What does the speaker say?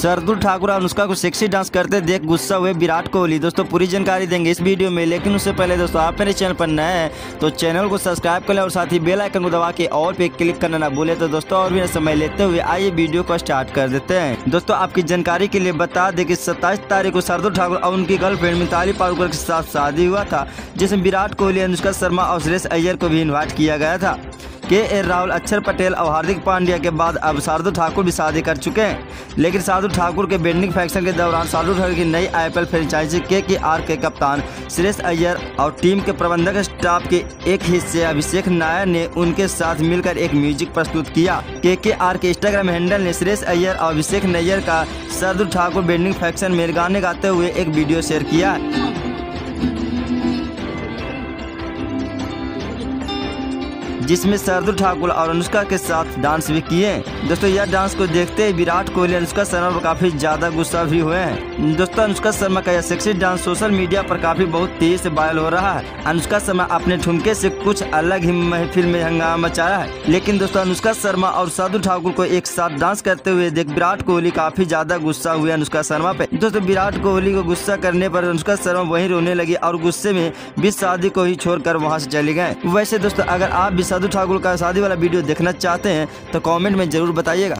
सरदुल ठाकुर और अनुष्का को sexy dance करते देख गुस्सा हुए विराट कोहली। दोस्तों, पूरी जानकारी देंगे इस वीडियो में, लेकिन उससे पहले दोस्तों, आप मेरे चैनल पर नए हैं तो चैनल को सब्सक्राइब कर लें और साथ ही बेल आइकन को दबा के और पे क्लिक करना ना भूले। तो दोस्तों, और भी समय लेते हुए आइए वीडियो को स्टार्ट कर देते हैं। दोस्तों, आपकी जानकारी के लिए बता दें कि सत्ताईस तारीख को सरदुल ठाकुर और उनकी गर्लफ्रेंड मिताली पालकर के साथ शादी हुआ था, जिसमें विराट कोहली, अनुष्का शर्मा और सुरेश अय्यर को भी इन्वाइट किया गया था। के एल राहुल अक्षर पटेल और हार्दिक पांड्या के बाद अब शार्दुल ठाकुर भी शादी कर चुके हैं। लेकिन शार्दुल ठाकुर के बेंडिंग फैक्शन के दौरान शार्दुल ठाकुर की नई आईपीएल फ्रेंचाइजी के के आर के कप्तान सुरेश अय्यर और टीम के प्रबंधक स्टाफ के एक हिस्से अभिषेक नायर ने उनके साथ मिलकर एक म्यूज़िक प्रस्तुत किया। के के आर के इंस्टाग्राम हैंडल ने सुरेश अय्यर और अभिषेक नैयर का शार्दुल ठाकुर बेंडिंग फैक्शन में गाने गाते हुए एक वीडियो शेयर किया। जिसमें शार्दुल ठाकुर और अनुष्का के साथ डांस भी किए। दोस्तों, यह डांस को देखते ही विराट कोहली अनुष्का शर्मा पर काफ़ी ज़्यादा गुस्सा भी हुए हैं। दोस्तों, अनुष्का शर्मा का यह सेक्सी डांस सोशल मीडिया पर काफ़ी बहुत तेज से वायरल हो रहा है। अनुष्का शर्मा अपने ठुमके से कुछ अलग ही महफिल में हंगामा मचाया है। लेकिन दोस्तों, अनुष्का शर्मा और शार्दुल ठाकुर को एक साथ डांस करते हुए देख विराट कोहली काफ़ी ज़्यादा गुस्सा हुए अनुष्का शर्मा पे। दोस्तों, विराट कोहली को गुस्सा करने पर अनुष्का शर्मा वही रोने लगी और गुस्से में बीस शादी को ही छोड़कर वहाँ से चले गए। वैसे दोस्तों, अगर आप भी साधु ठाकुर का शादी वाला वीडियो देखना चाहते हैं तो कमेंट में ज़रूर बताइएगा।